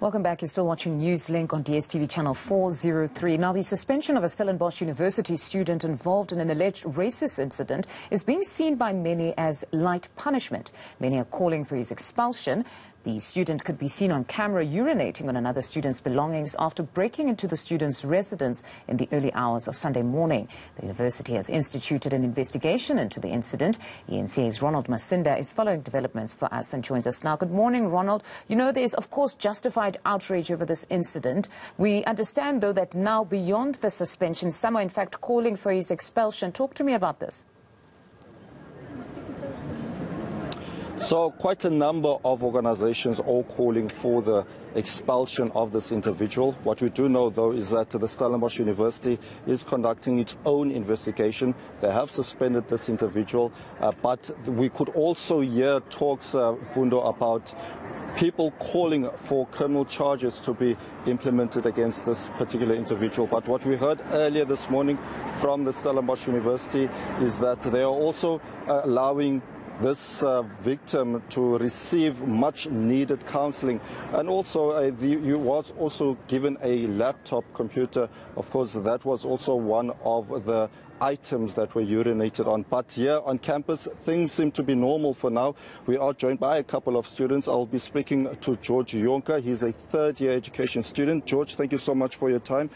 Welcome back. You're still watching Newslink on DSTV channel 403. Now, the suspension of a Stellenbosch University student involved in an alleged racist incident is being seen by many as light punishment. Many are calling for his expulsion. The student could be seen on camera urinating on another student's belongings after breaking into the student's residence in the early hours of Sunday morning. The university has instituted an investigation into the incident. ENCA's Ronald Masinda is following developments for us and joins us now. Good morning, Ronald. You know, there is, of course, justified outrage over this incident. We understand, though, that now beyond the suspension, some are in fact calling for his expulsion. Talk to me about this. So quite a number of organizations all calling for the expulsion of this individual. What we do know, though, is that the Stellenbosch University is conducting its own investigation. They have suspended this individual, uh, but we could also hear talks, uh, about people calling for criminal charges to be implemented against this particular individual. But what we heard earlier this morning from the Stellenbosch University is that they are also uh, allowing this uh, victim to receive much needed counseling. And also, uh, the, you was also given a laptop computer. Of course, that was also one of the items that were urinated on. But here on campus, things seem to be normal for now. We are joined by a couple of students. I'll be speaking to George Yonka. He's a third year education student. George, thank you so much for your time.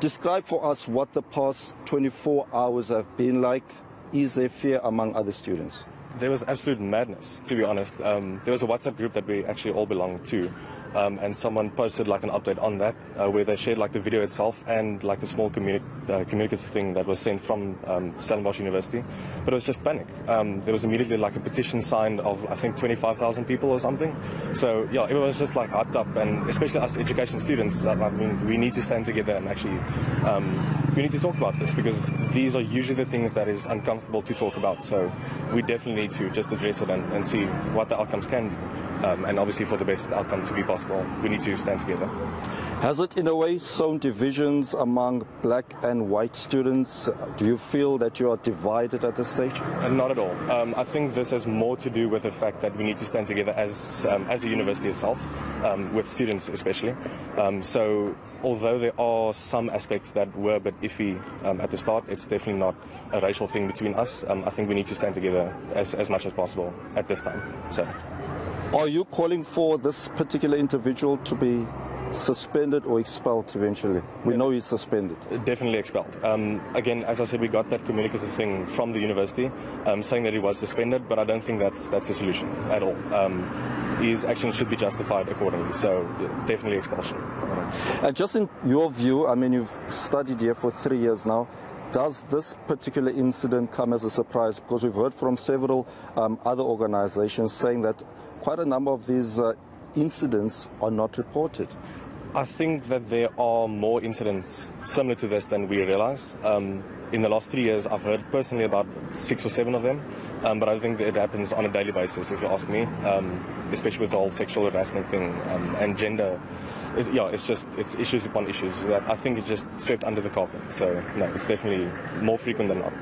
Describe for us what the past 24 hours have been like is there fear among other students? There was absolute madness, to be honest. Um, there was a WhatsApp group that we actually all belong to, um, and someone posted like an update on that uh, where they shared like the video itself and like the small communi- uh, communicative thing that was sent from um, Stellenbosch University. But it was just panic. Um, there was immediately like a petition signed of I think 25,000 people or something. So yeah, it was just like hyped up, and especially us education students. I mean, we need to stand together and actually um, we need to talk about this because these are usually the things that is uncomfortable to talk about. So we definitely need to just address it and, and see what the outcomes can be. Um, and obviously, for the best outcome to be possible, we need to stand together. Has it, in a way, sown divisions among black and white students? Do you feel that you are divided at this stage? Uh, not at all. Um, I think this has more to do with the fact that we need to stand together as um, as a university itself, um, with students especially. Um, so, although there are some aspects that were a bit iffy um, at the start, it's definitely not a racial thing between us. Um, I think we need to stand together as, as much as possible at this time. So. Are you calling for this particular individual to be suspended or expelled eventually? We know he's suspended. Definitely expelled. Um, again, as I said, we got that communicative thing from the university um, saying that he was suspended, but I don't think that's that's a solution at all. Um, his actions should be justified accordingly. So definitely expulsion. And uh, just in your view, I mean, you've studied here for three years now. Does this particular incident come as a surprise? Because we've heard from several um, other organizations saying that quite a number of these uh, incidents are not reported. I think that there are more incidents similar to this than we realize. Um, in the last three years, I've heard personally about six or seven of them, um, but I think it happens on a daily basis, if you ask me, um, especially with the whole sexual harassment thing um, and gender. It, yeah, it's just it's issues upon issues that I think it's just swept under the carpet. So no, it's definitely more frequent than not.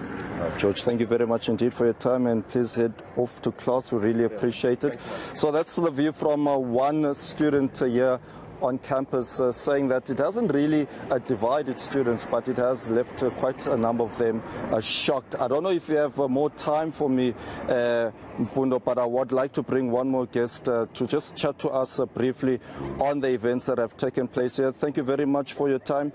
Uh, George, thank you very much indeed for your time and please head off to class. We really appreciate it. So that's the view from uh, one student here on campus uh, saying that it hasn't really uh, divided students, but it has left uh, quite a number of them uh, shocked. I don't know if you have uh, more time for me, Mfundo, but I would like to bring one more guest to just chat to us briefly on the events that have taken place here. Thank you very much for your time.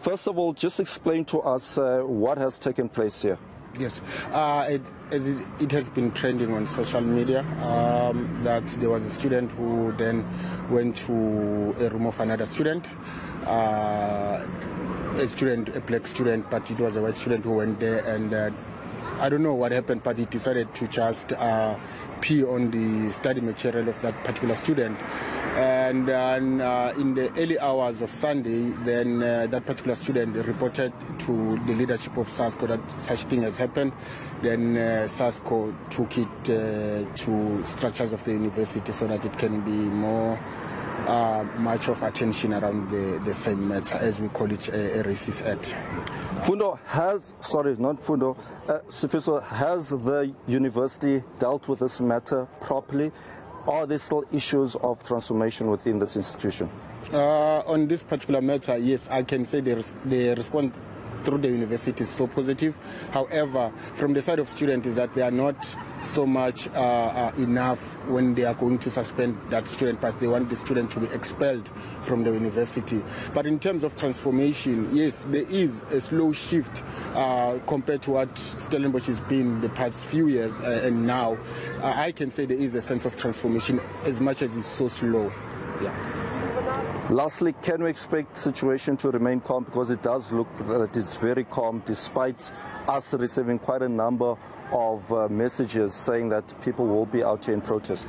First of all, just explain to us what has taken place here. Yes, uh, it, it, has been trending on social media um, that there was a student who then went to a room of another student. Uh, a student, a black student, but it was a white student who went there and uh, I don't know what happened, but he decided to just uh, pee on the study material of that particular student. And then uh, in the early hours of Sunday, then uh, that particular student reported to the leadership of SASCO that such thing has happened. Then uh, SASCO took it uh, to structures of the university so that it can be more uh, much of attention around the, the same matter, as we call it a, a racist act. Mfundo has, sorry, not Mfundo, uh, has the university dealt with this matter properly? Are there still issues of transformation within this institution? Uh, on this particular matter, yes, I can say the, res- the response through the university is so positive. However, from the side of students is that they are not so much uh, uh, enough when they are going to suspend that student, but they want the student to be expelled from the university. But in terms of transformation, yes, there is a slow shift uh, compared to what Stellenbosch has been the past few years, uh, and now uh, I can say there is a sense of transformation as much as it's so slow. Yeah. Lastly, can we expect the situation to remain calm because it does look that it's very calm despite us receiving quite a number of uh, messages saying that people will be out here in protest?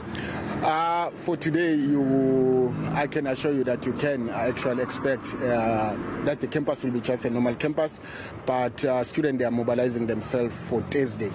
Uh, for today, you, I can assure you that you can actually expect uh, that the campus will be just a normal campus, but uh, students they are mobilizing themselves for Thursday.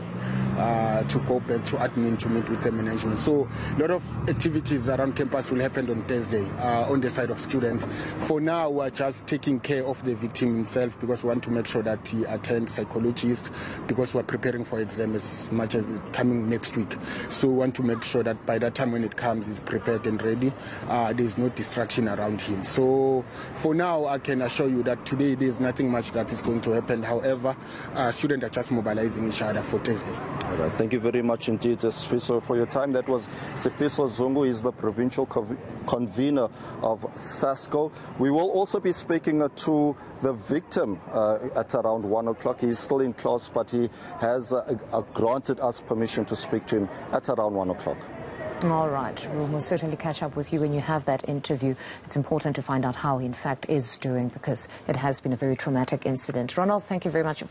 Uh, to go back to admin to meet with the management. So a lot of activities around campus will happen on Thursday uh, on the side of students. For now, we're just taking care of the victim himself because we want to make sure that he attends psychologist because we're preparing for exam as much as it coming next week. So we want to make sure that by that time when it comes, he's prepared and ready. Uh, there's no distraction around him. So for now, I can assure you that today there's nothing much that is going to happen. However, uh, students are just mobilizing each other for Thursday. Right. Thank you very much indeed, Sifiso, for your time. That was Sifiso Zungu. He's the provincial conv- convener of SASCO. We will also be speaking uh, to the victim uh, at around one o'clock. He's still in class, but he has uh, uh, granted us permission to speak to him at around one o'clock. All right. We'll certainly catch up with you when you have that interview. It's important to find out how he, in fact, is doing because it has been a very traumatic incident. Ronald, thank you very much for.